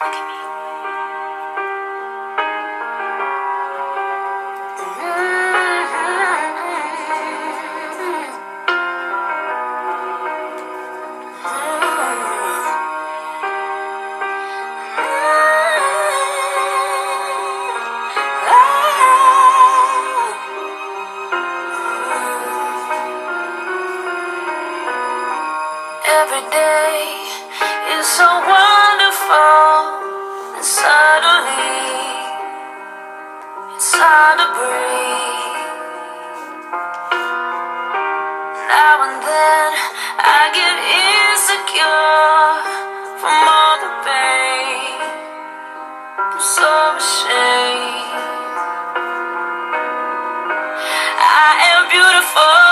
Look beautiful,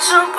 you